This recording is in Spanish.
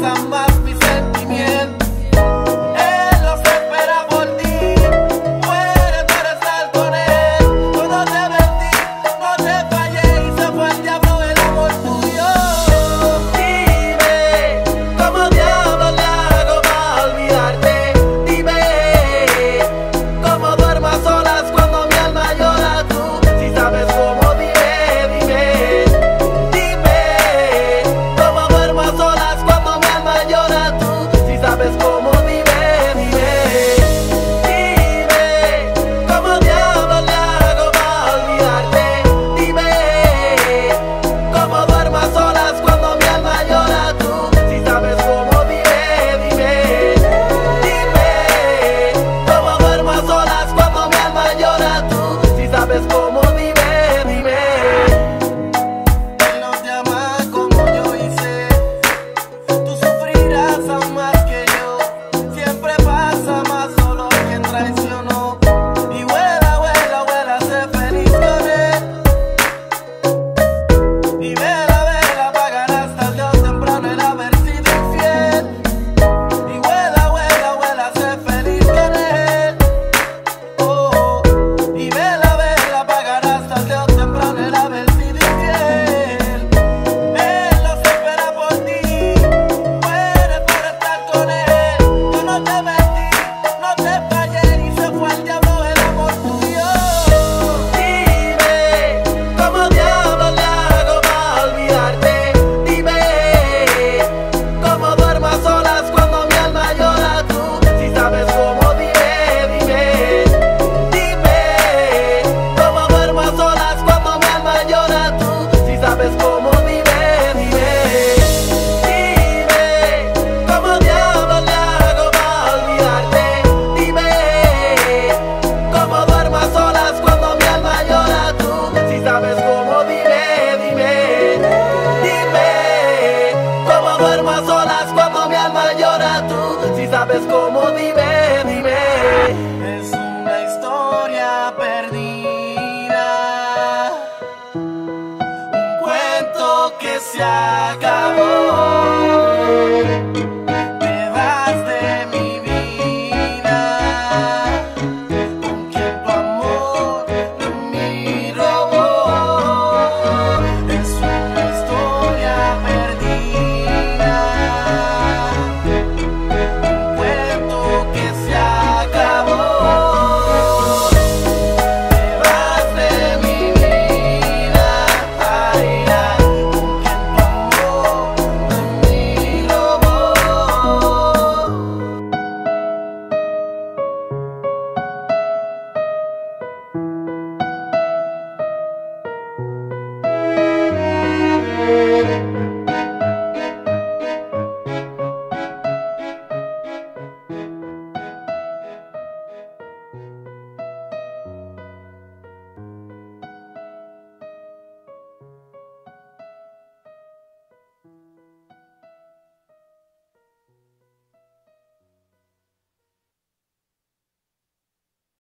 Sama como dime, dime. Es una historia perdida, un cuento que se acabó. Música